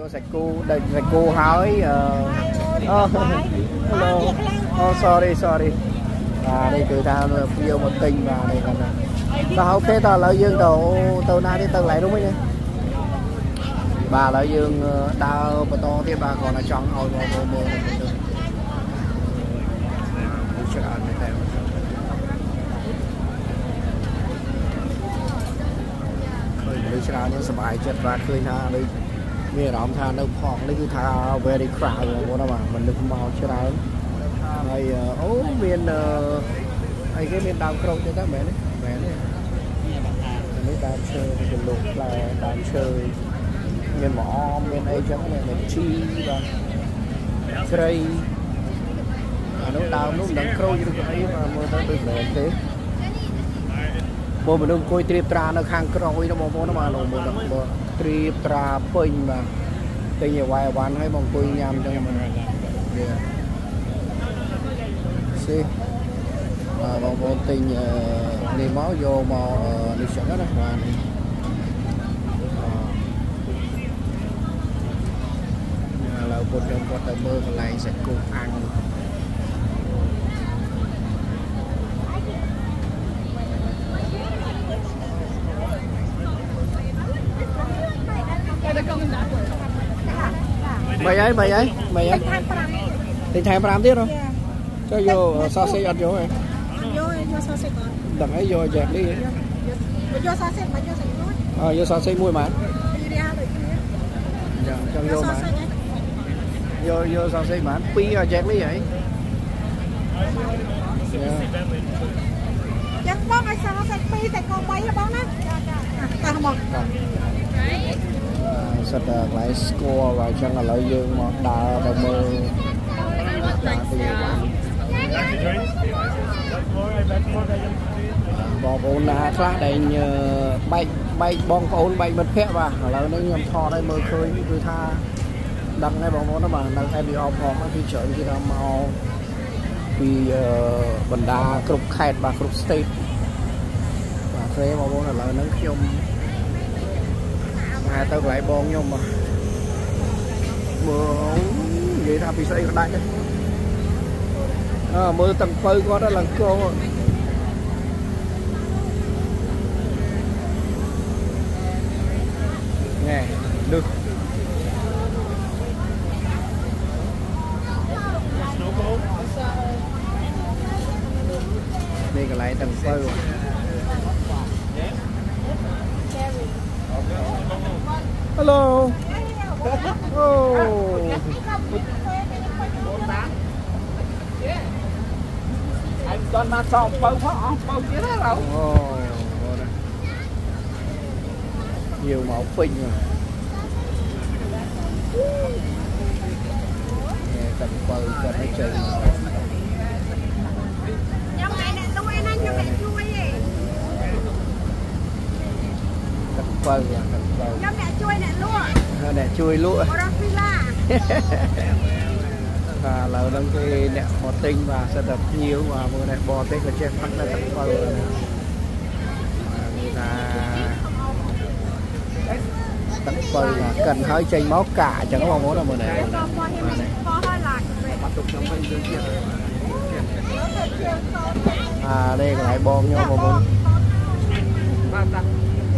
vô sạch cu đây sạch cu hỏi ờ hello oh sorry sorry và đây từ ta vô một tình và đây là ta học ta lợi dương đồ từ nay đi từ lại đúng không nhỉ bà lợi dương đau bà to thì bà còn là chọn hồi mùa mùa mùa Hãy subscribe cho kênh Ghiền Mì Gõ Để không bỏ lỡ những video hấp dẫn មើលទៅច្រើនមែនតើឃើញមនុស្សច្រើនយើងសប្បាយចិត្តបាទឃើញថាដូចមានអារម្មណ៍ថានៅផងនេះគឺថា very crowd បងប្អូនបាទមនុស្សមកច្រើនហើយអូមានអីគេមានដើមក្រូចទេតើមែនទេមែនទេនេះដើមឈើទៅលោកផ្លែដើមឈើមានមកអមមានអីចឹងមានជីបាទជ្រៃអានោះដើមនោះមិនដឹងក្រូចឬក៏អីបាទមើលទៅដូចមែនទេបងមនុស្សអង្គុយត្រៀបត្រានៅខាងក្រោយនោះបងប្អូនបាទលោកមើលមើល ត្រៀបត្រាពេញបាទពេញឲ្យវាយអវ៉ាន់ហើយបងអង្គុយញ៉ាំចឹងមើលវាស៊ីបាទបងប្អូនទិញនេះមកយកមកនេះចឹងណាបាទឥឡូវពុតខ្ញុំគាត់ទៅមើលកន្លែងសាច់គោអាំង បីហើយបីហើយបីហើយទិញថែម5ទៀតហ៎ចុះយកសសសេអត់យកហ៎យកយកសាសេកអត់ដឹងអីយកចែកនេះយកសាសេកមកយកសាច់នួនអើយកសសេមួយហ្មងពីរៀលដូចគ្នាចាចង់យយកកហ្មសាងសេកហ្នឹងយកយកសសេហ្មងពីរចែកនេះហីចឹងបងឲ្យសាសេក2តែកង3បងណាចាចាតោះមក សិតតែកន្លែងស្គាល់បាទអញ្ចឹងឥឡូវយើងមកដើរទៅមើលតាមទីវ៉ាន់បងប្អូនណាខ្លះដែលបែកបែកបងប្អូនបែកមិត្តភ័ក្តិបាទឥឡូវនេះខ្ញុំថតឲ្យមើលឃើញគឺថាដឹងហើយបងប្អូនណាបាទនៅ ABO ផងគឺច្រើនគេថាមកពីបណ្ដាគ្រប់ខេត្តបាទគ្រប់ state បាទព្រេបងប្អូនឥឡូវហ្នឹងខ្ញុំ មកទៅកន្លែងបងខ្ញុំបាទមើលនិយាយថាពីស្អីក៏ដាច់ដែរអើមើលទាំងពៅគាត់ឡើងកងណែដឹកនេះកន្លែងទាំងពៅ Hello. ឹង anh cho nó xong bao phó ông bao kia đó đâu nhiều mẫu pin rồi. Nghe tầm bờ cho nó chừng. vâng vâng nhóm đã chui nè lụa. Ờ, để chui lụa. Và là đang cái nè bỏ tinh và sẽ đập nhiều và vừa này bò tết và chèn phát ra tập vào người ta tận vào là cần hơi chanh máu cả chẳng mong muốn là vừa này à đây là bom nhau một môn, ba muốn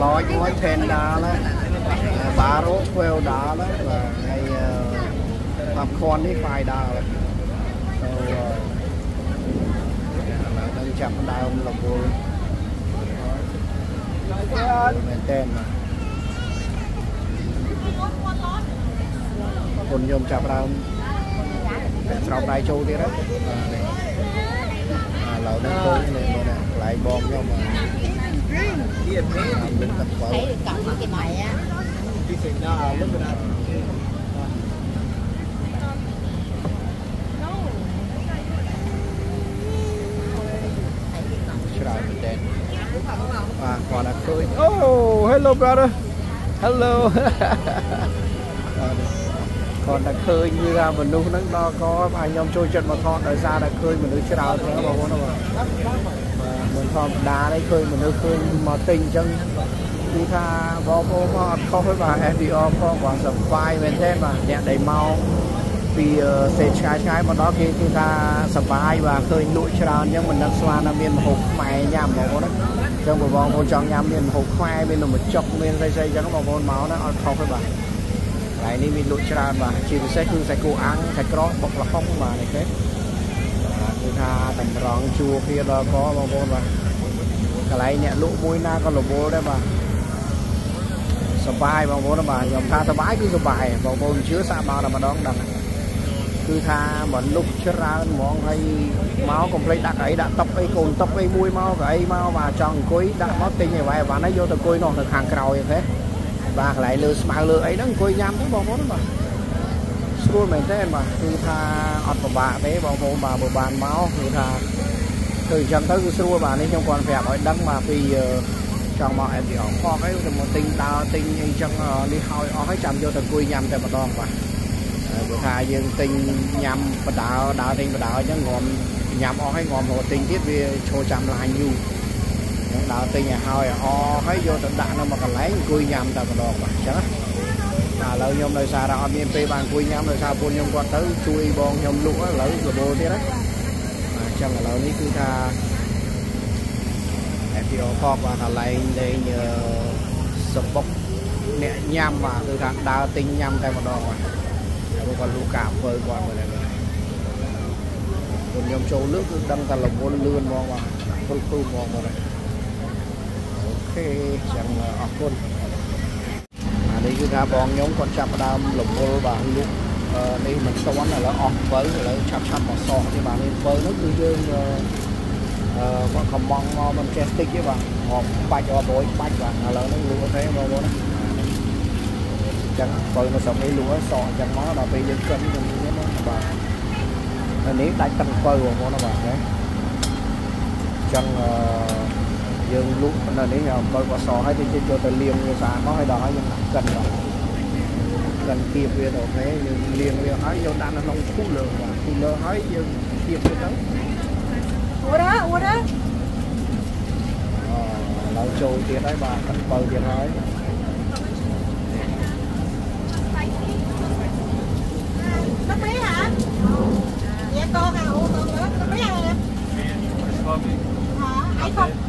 lói lói thêm đá đó bà rốt queo đá đó và hay làm con đi phải đá đó đang chậm đau là vui មែនតើគុណខ្ញុំចាប់ដើមតែស្រោបដៃចូលទៀតហ្នឹងបាទនេះឥឡូវនេះគោនេះបងណាកន្លែងបងខ្ញុំបាទមានទឹកបើ thấy được cộng cái mày á À, còn là cười. Oh, hello brother. Hello. còn là khơi như là mình luôn nó có mà nhóm trôi chân mà thọ ở ra là khơi mình nó chưa đào nữa bà con nó mà ថតដោយសារតែឃើញមនុស្សច្រើនហ្នឹងបងប្អូនបាទបាទមិនធម្មតាទេឃើញមនុស្សឃើញមកទិញអញ្ចឹងគឺថាបងប្អូនមកអត់ខុសទេបាទ SDR ផងគាត់សប្បាយមែនទេបាទអ្នកដែលមកពីសេឆ្ងាយឆ្ងាយមកដល់គេគឺថាសប្បាយបាទឃើញលក់ច្រើនអញ្ចឹងមិននឹកស្មានថាមានម្ហូបខ្មែរញ៉ាំបងប្អូនណាអញ្ចឹងបងប្អូនចង់ញ៉ាំមានម្ហូបខ្មែរមាននំបញ្ចុកមានស្អីស្អីអញ្ចឹងបងប្អូនមកណាអត់ខុសទេបាទថ្ងៃនេះមានលក់ច្រើនបាទជាពិសេសគឺសាច់គោអាំងសាច់ក្រកបុកល្ហុងបាទនេះគេបាទ គឺថាតម្រង់ជួគ្នាដល់កបងប្អូនបាទកន្លែងអ្នកលក់មួយណាក៏រវល់ដែរបាទសបាយបងប្អូនបាទខ្ញុំថាសបាយគឺសបាយបងប្អូនជឿសាកមកតែម្ដងដឹងគឺថាមនុស្សច្រើនហ្មងហើយមកកុំភ្លេចដាក់កៅអីដាក់តុបអីកូនតុបអីមួយមកកៅអីមកបាទចង់អង្គុយដាក់មកទិញអីវ៉ៃវ៉ាន់ហើយយកទៅអង្គុយនោះនៅខាងក្រោយទេបាទកន្លែងលើស្មៅលើអីហ្នឹងអង្គុយញ៉ាំទៅបងប្អូនបាទ ស្រួលមែនទេបាទគឺថាអត់ពិបាកទេបងប្អូនបាទបើបានមកគឺថាគឺអញ្ចឹងទៅគឺស្រួលបាទនេះខ្ញុំគាត់ប្រាប់ឲ្យដឹងបាទពីចង់មក SDR ផកអីទៅមកទិញដើរទិញអីចឹងនេះហើយអស់ហើយចាំយកទៅអង្គុយញ៉ាំតែម្ដងបាទព្រោះថាយើងទិញញ៉ាំបដើដើរទិញបដើអញ្ចឹងងំញ៉ាំអស់ហើយងំរហូតទិញទៀតវាឈរចាំឡាញយូរអញ្ចឹងដើរទិញឲ្យហើយអស់ហើយយកទៅដាក់នៅមួយកន្លែងអង្គុយញ៉ាំតែម្ដងបាទអញ្ចឹងណា ឥឡូវខ្ញុំដោយសារតែអត់មានពេលបានអង្គុយញ៉ាំដោយសារពួកខ្ញុំគាត់ទៅជួយបងខ្ញុំលក់ឥឡូវលបោទៀតណាអញ្ចឹងឥឡូវនេះគឺថា FPO ផកបាទកន្លែងលេងសបុកអ្នកញ៉ាំបាទគឺថាដើរទិញញ៉ាំតែម្ដងបាទហើយគាត់លូកាអំពើគាត់មើលហ្នឹងខ្ញុំចូលលើកគឺដឹងតែរវល់លឿនហ្មងបាទព្រឹកព្រឹកហ្មងបាទអូខេចឹងអរគុណអា នេះគឺថាបងខ្ញុំគាត់ចាប់ផ្ដើមរវល់បាទលក់នេះមិនស្ទាន់ឥឡូវអស់អំពៅឥឡូវឆាប់ឆាប់មកសក់ទេបាទនេះអំពៅនោះគឺយើងអឺគាត់កំងមកមិនចេះតិចទេបាទរាប់បាច់រាប់រយបាច់បាទឥឡូវនេះលក់ទេបងប្អូនណាចឹងបើនៅស្រុកនេះលក់សក់ចឹងមកដល់ពេលយើងកិនចឹងនេះបាទហើយនេះដាច់ទឹកបើបងប្អូនណាបាទណាចឹងអឺ យើងលក់នៅនេះអំបិលបសហើយទៅយកទៅលាងវាស្អាតមកហើយដល់ហើយយើងដាក់កិនបាទកិនទៀបវាទៅអូខេយើងលាងវាហើយយកដាក់នៅក្នុងគូលើបាទគូលើហើយយើងទៀបវាទៅអួតអួតអឺឥឡូវចូលទៀតហើយបាទទឹកបើទៀតហើយ con à ủa con nữa con biết em hả anh không Ờ,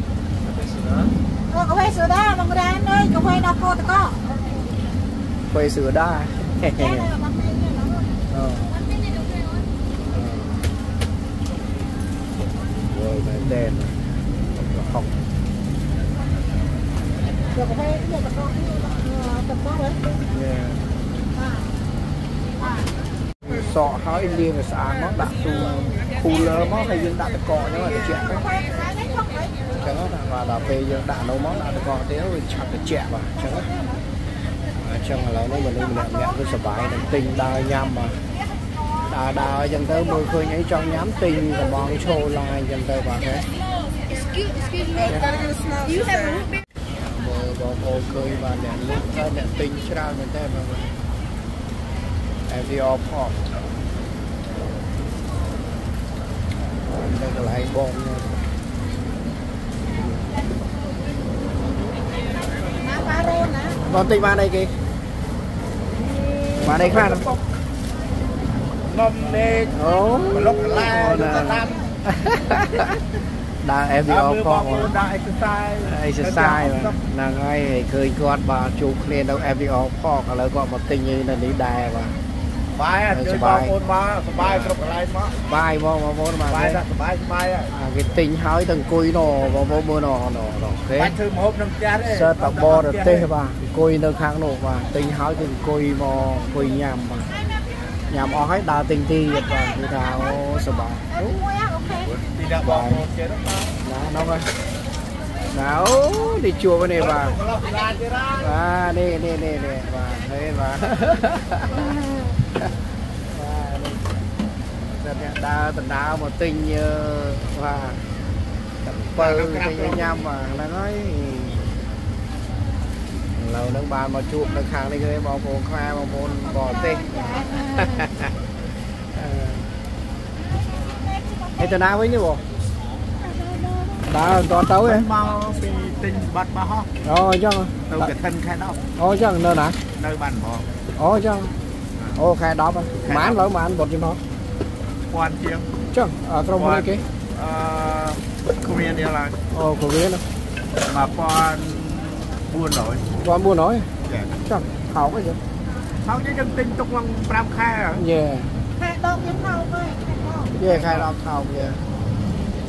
cà phê sữa đa bằng đá nơi cà phê đọc cô có phê sữa đa. Ờ. Rồi bán ờ. đèn. Không. Được phê được tập sọ hỏi liên là sáng nó đặt khu lơ nó hay dân đặt cái cọ nhưng mà để chuyện ចឹងឲ្យត្រជាក់ទៅអញ្ចឹងបាទដល់ពេលយើងដាក់នោះមកដាក់តកកទៀតវាឆាប់ត្រជាក់បាទអញ្ចឹងអញ្ចឹងឥឡូវនេះមនុស្សម្នាក់ម្នាក់គឺសុបាយនឹងទិញដើរញ៉ាំបាទដើរដើរអញ្ចឹងទៅមើលឃើញអីចង់ញ៉ាំទិញកំងឈោឡាយអញ្ចឹងទៅបាទហ៎ Excuse excuse me. You have a root beer? មើលបងប្អូនឃើញបាទអ្នកលក់អ្នកទិញច្រើនមែនតើបង FDR Pop នៅកន្លែងបងខ្បងតិចបានអីគេបានអីខ្លះនំនេកអូប្លុកកន្លែទៅតាមដើរ FDR ផងដាក់ exercise អីសរសៃហ្នឹងហើយឃើញគាត់បាទជួបគ្នានៅ FDR ផងឥឡូវគាត់មកទិញនៅនេះដែរបាទ បាយជួយបងប្អូនមកសបាយគ្រប់កន្លែងមកសបាយហ្មងបងប្អូនមកសបាយសបាយសបាយអាគេទិញហើយទៅអង្គុយណបងប្អូនមើលណណណគេបាច់ធ្វើម្ហូបក្នុងផ្ទះទេសើតបរទេសបាទអង្គុយនៅខាងនោះបាទទិញហើយទៅអង្គុយមកអង្គុយញ៉ាំបាទញ៉ាំអស់ហើយដើរទិញទីទៀតបាទគឺថាអូសបាយទីដាក់បងប្អូនទៀតណាណងហើយណៅនេះជួបនេះបាទបាទនេះនេះនេះនេះបាទហើយបាទ បាទនេះតែអ្នកដើរដណ្ដើរមកទិញអឺបាទទឹកពៅទិញញ៉ាំបាទហ្នឹងហើយឥឡូវហ្នឹងបានមកជួបនៅខាងនេះឃើញបងប្អូនខ្មែរបងប្អូនបរទេសអេទៅណាវិញនេះបងដើរមិនតទៅទេមកពីទិញបាត់បោះអូអញ្ចឹងទៅកឋិនខែ10អូអញ្ចឹងនៅណានៅបានហ្មងអូអញ្ចឹង អូខែ10ហ្នឹងម៉ានឡើយម៉ានបុតជិះមក ពាន់ជាង អញ្ចឹងអ่าក្រុមហ៊ុនអីគេ អឺគ្មាននេះឡើយ អូកូវីន 1400 1400 ចា អញ្ចឹងខោកអីចឹង ហើយយើងទិញទុកឡើង5ខែ យេ ខែដងយើងថោកហើយខែដង យេខែ10ខោកយេ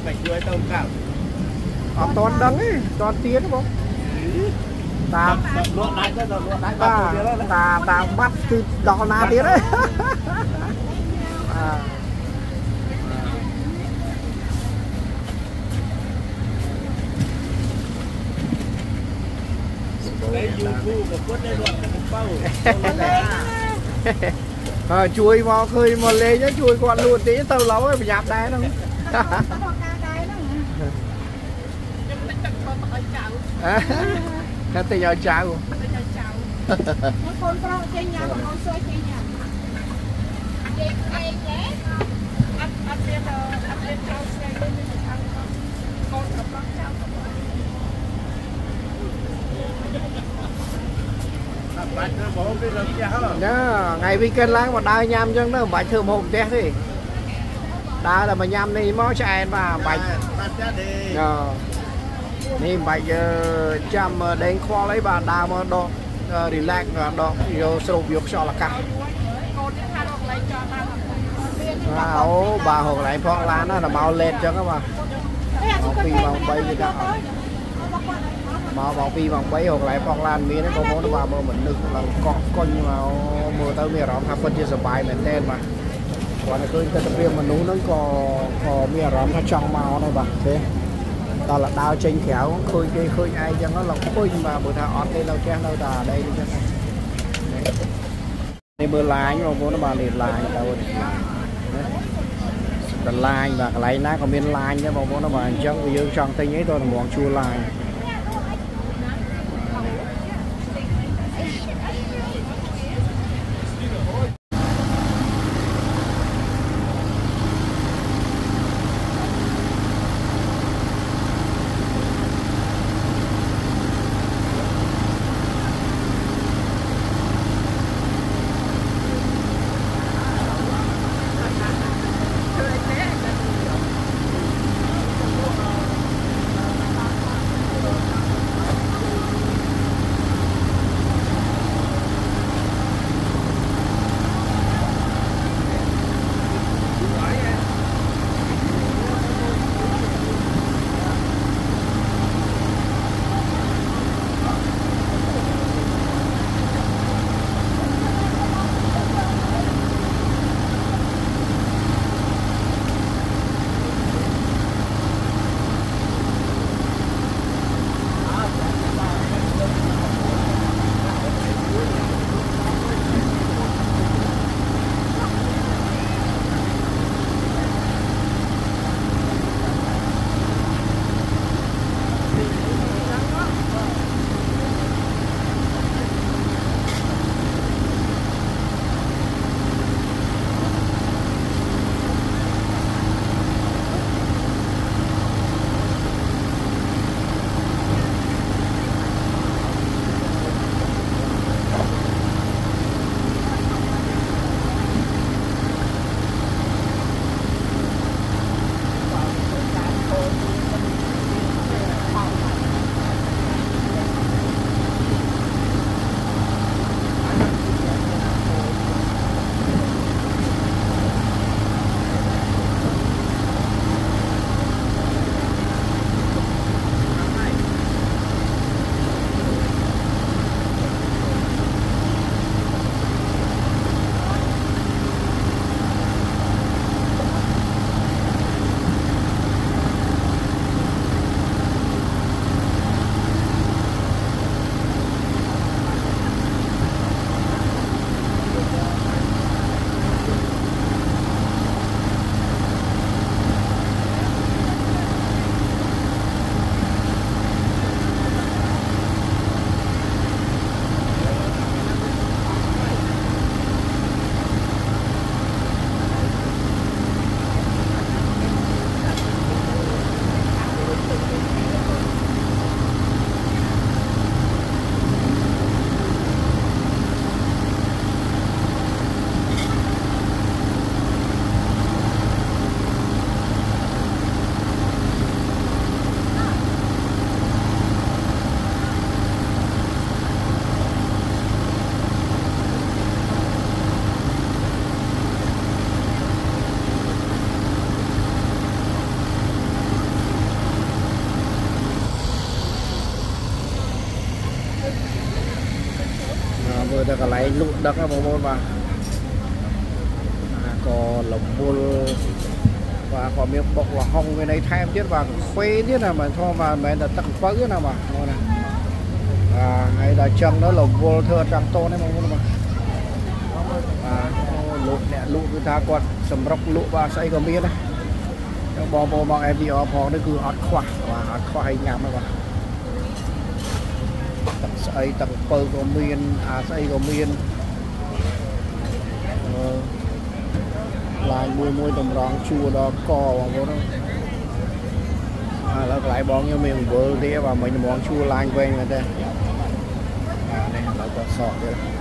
មិនជួយទៅកៅ អត់តន់ដឹងទេតន់ទៀតបង តាម លក់ដាច់ទៅលក់ដាច់បា តា ត់ទៅទៀតហើយ តាមតាមបាត់គឺដល់ណាទៀតទេអា តែយូគូក៏គាត់ได้រត់ទៅបើ ហើយជួយមកឃើញមកលេងហ្នឹងជួយគាត់លួចទីទៅឡូវឲ្យប្រញាប់ដែរហ្នឹង ទៅមកការដែរហ្នឹង តែទៅយកចៅ មកកូនប្រុសចេញញ៉ាំកូនស្រីចេញញ៉ាំចេញឯងទេអ Kata yang jauh. Kata yang jauh. Mungkin kalau Kenya, mungkin saya Kenya. Dek, ai ke? At, at dia tu, at dia tahu saya dulu di Hangkong. Ngày weekend láng mà đau nham chân đó, bài thường hồn tét đi Đau là mà nham đi mó xe em mà Rồi នេះមកឆ្អែតបាទមិនបាច់បាត់ផ្ទះទេអឺនេះមិនបាច់អឺចាំដេញខ្វល់អីបាទដើរមកដក relax ដកយកស្រូបយកខ្យល់អាកាសកូនថារកលេងចោលបានអត់មានបាទអូបាទហកន្លែងផងឡានណាដល់មកលេតអញ្ចឹងហ៎បាទមកពីម៉ោង3គេដាក់អត់មកម៉ោង2ម៉ោង3ហកន្លែងផងឡានមានទេបងប្អូនបាទមើលមនុស្សឡើងកក់កុញមកមើលទៅមានអារម្មណ៍ថាពិតជាសប្បាយមែនទែនបាទគាត់តែឃើញទស្សនវិជ្ជាមនុស្សហ្នឹងក៏ក៏មានអារម្មណ៍ថាចង់មកដែរបាទទេ ដល់តែដើរចេញក្រៅឃើញគេឃើញឯងអញ្ចឹងឡើងពេញបាទព្រោះថាអត់ទេនៅផ្ទះនៅតែដីអញ្ចឹងនេះមើលឡាញបងប្អូនបាទនេះឡាញទៅដល់ឡាញបាទកន្លែងណាក៏មានឡាញដែរបងប្អូនបាទអញ្ចឹងយើងចង់ទិញអីទៅតម្រងជួលឡាញ ដឹកណាបងប្អូនបាទអាក៏លវលបាទក៏មានបុកលហុងមានអីថែមទៀតបាទកាហ្វេទៀតណាមិនធម្មតាមិនមែនតែទឹកអំពៅទេណាបាទបងណាបាទហើយដល់ចឹងទៅលវលធ្វើអត់ចាំតូនទេបងប្អូនបាទបាទអូលោកអ្នកលក់គឺថាគាត់សម្រុកលក់បាទស្អីក៏មានដែរចឹងបងប្អូនមក MVR ផងនេះគឺអត់ខ្វះបាទអត់ខ្វះឲ្យញ៉ាំទេបាទទឹកស្អីទឹកអំពៅក៏មានអាស្អីក៏មានអឺ ឡាយមួយមួយតម្រង់ជួរដល់កបងប្អូនឥឡូវកន្លែងបងខ្ញុំមានអំបិលទៀតបាទមិញតម្រង់ជួរឡាញវែងមែនទេបាទនេះឥឡូវក៏សក់ទៀត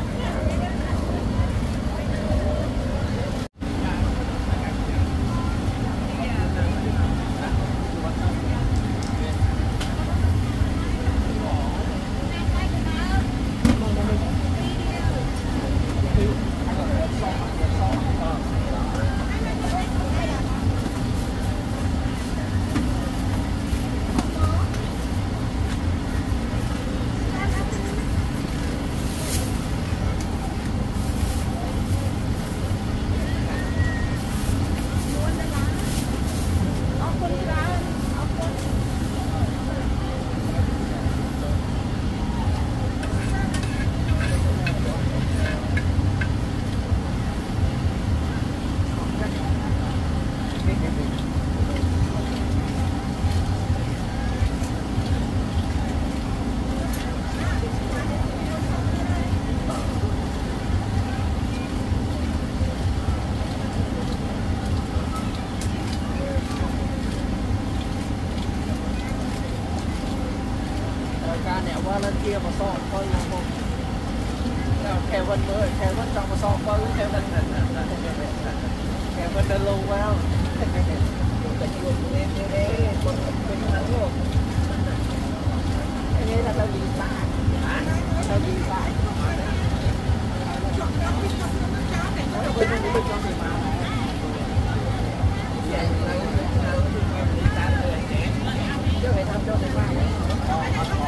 การเนี่ยว่าเละเทียมาซ่อนก็ยังคงแค่วันเมื่อแค่วันจังมาซ่อนก็แค่วันนั้นแค่วันเดินลงแล้วแต่อยู่เนี้ยเนคนเป็นทั้งโลกอันนี้เราดีมากเราดีมากเราเป็นคนที่เป็นคนที่มางไร cho người tham cho người ta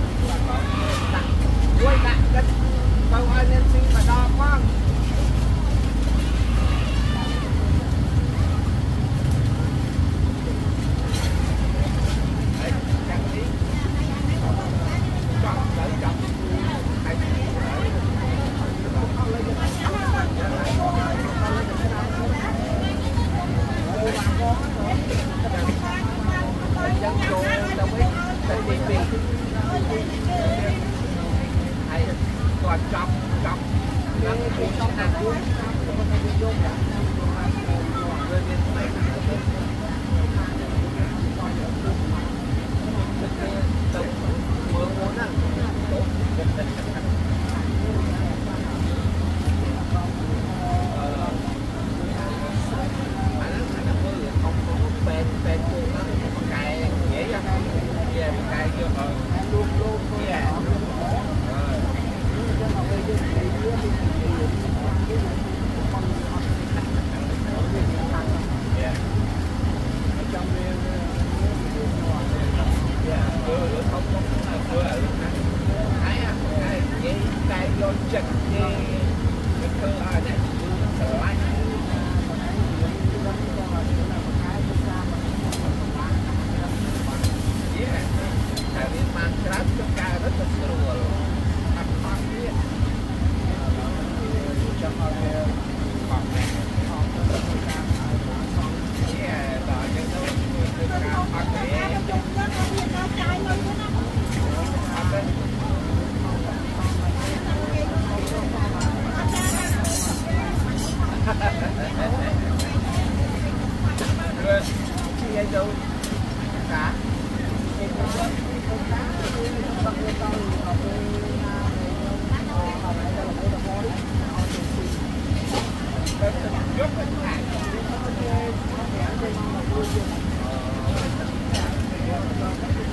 Thank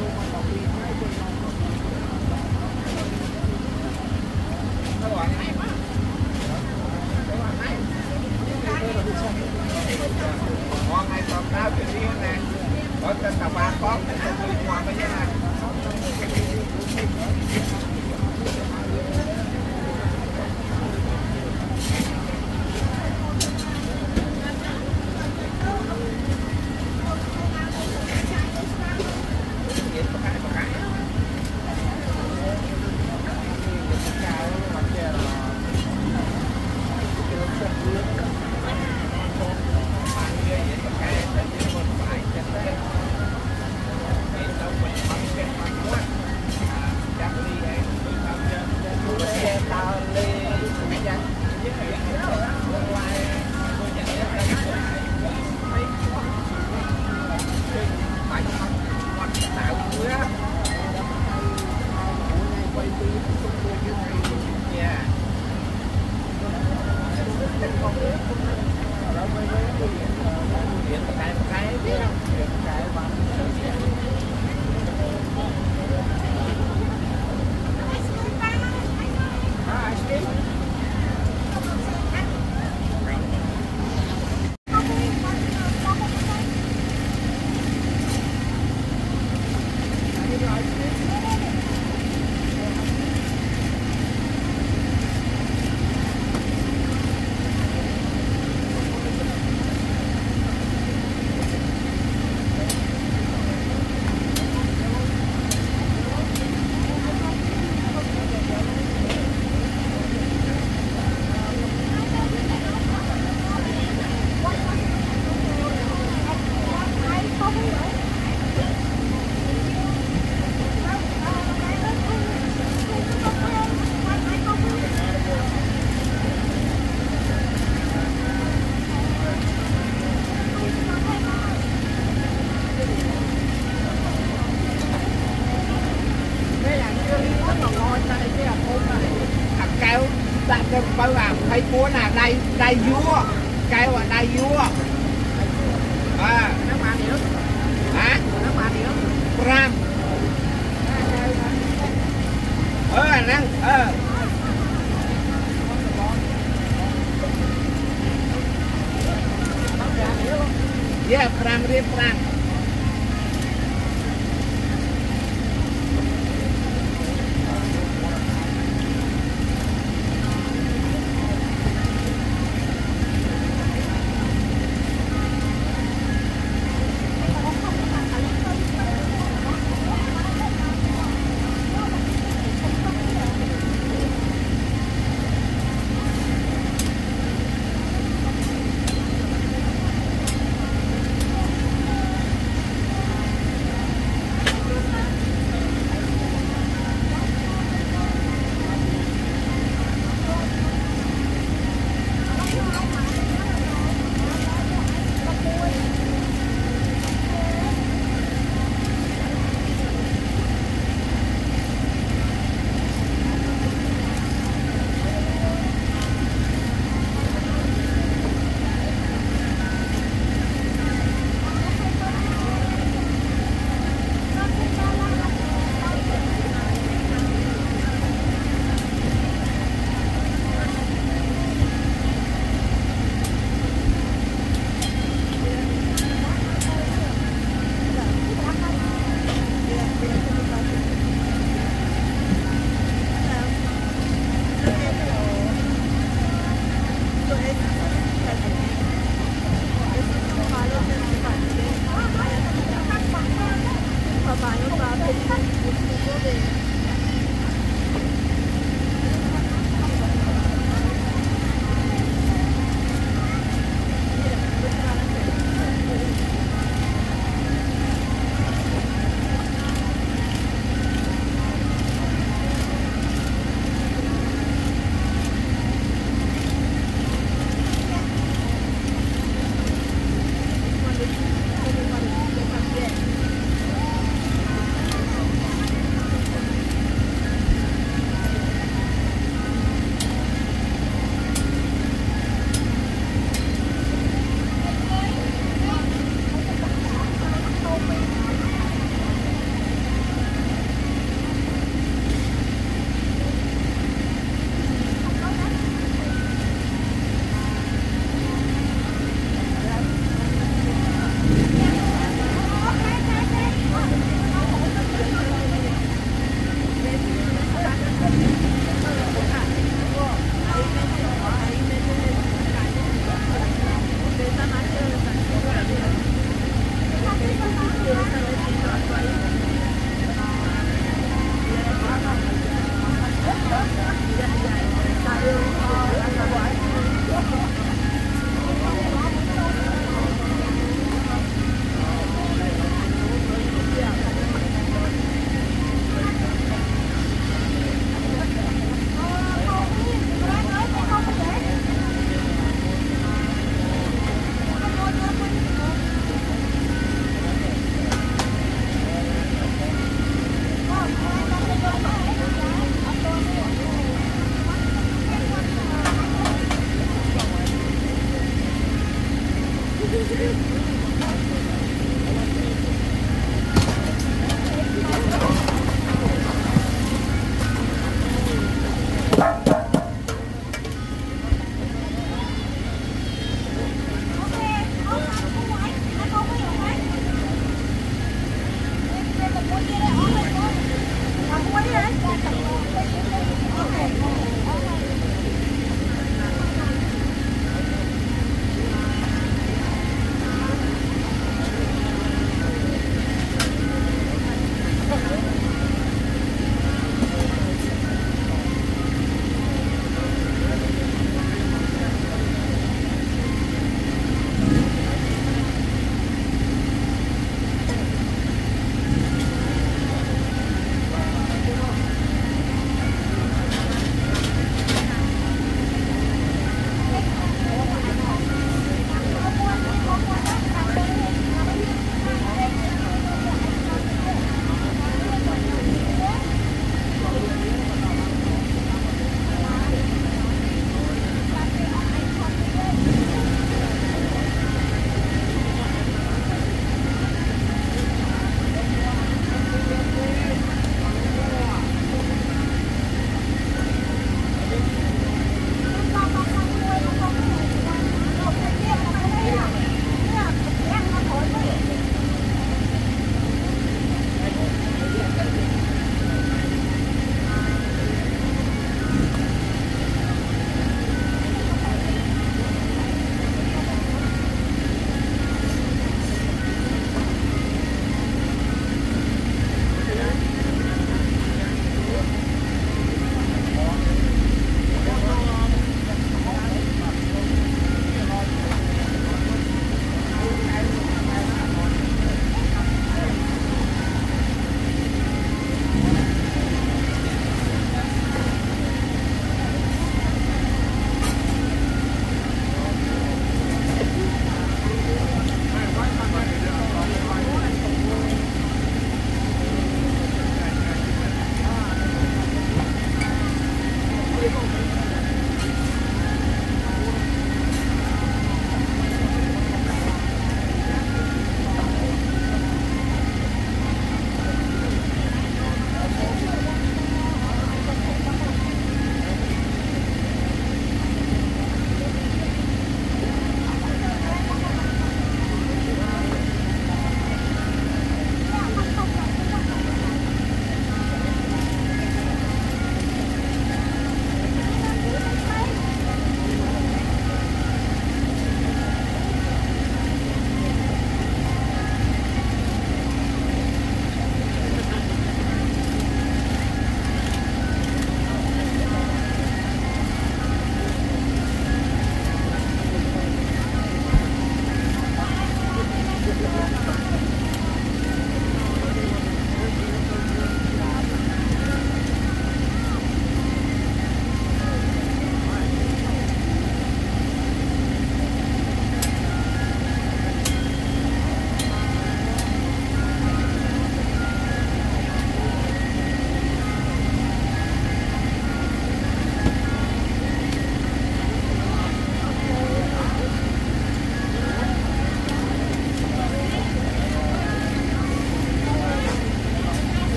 you.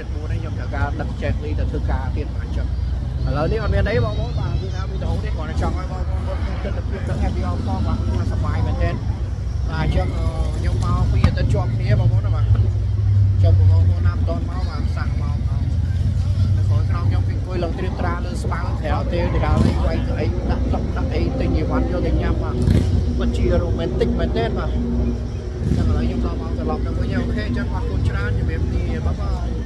74ហ្នឹងខ្ញុំត្រូវការដឹកចេះនេះទៅធ្វើការទៀតបានចឹងឥឡូវនេះអត់មានអីបងប្អូនបាទគឺថាវីដេអូនេះគ្រាន់តែចង់ឲ្យបងប្អូនគាត់គិតទៅពីដឹង happy hour ផងបាទខ្ញុំសប្បាយមែនទែនបាទចឹងខ្ញុំមកពីអាទិត្យជាប់គ្នាបងប្អូនបាទចាំបងប្អូនណាមិនតន់មកបាទសាក់មកមកនៅក្រោយក្រោមខ្ញុំពីអង្គុយឡើងត្រៀមត្រាលើស្បាំងក្រៅទេទៅដល់នេះវាយទៅអីដាក់ទឹកដាក់អីទៅញីវ៉ាន់យកទៅញ៉ាំបាទពិតជា romantic មែនទែនបាទចឹងឥឡូវខ្ញុំដល់មកត្រឡប់ទៅវិញអូខេចឹងអរគុណច្រើនជំរាបលាបាយបាយ